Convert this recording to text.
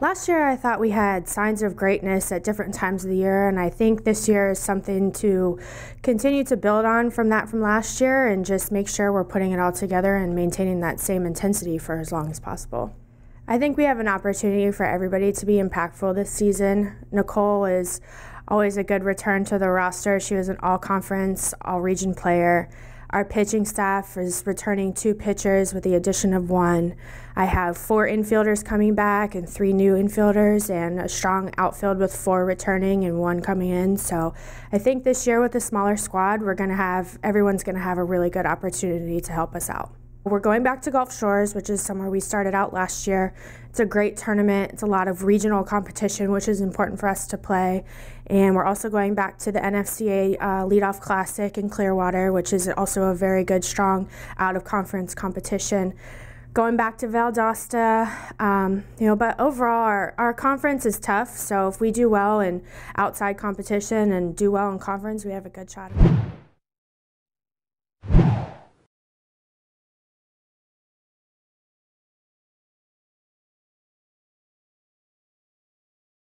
Last year, I thought we had signs of greatness at different times of the year, and I think this year is something to continue to build on from that from last year and just make sure we're putting it all together and maintaining that same intensity for as long as possible. I think we have an opportunity for everybody to be impactful this season. Nicole is always a good return to the roster. She was an all conference, all region player. Our pitching staff is returning two pitchers with the addition of one. I have four infielders coming back and three new infielders, and a strong outfield with four returning and one coming in. So I think this year with a smaller squad, we're going to have everyone's going to have a really good opportunity to help us out. We're going back to Gulf Shores, which is somewhere we started out last year. It's a great tournament. It's a lot of regional competition, which is important for us to play. And we're also going back to the NFCA uh, Leadoff Classic in Clearwater, which is also a very good, strong out of conference competition. Going back to Valdosta, um, you know, but overall, our, our conference is tough. So if we do well in outside competition and do well in conference, we have a good shot.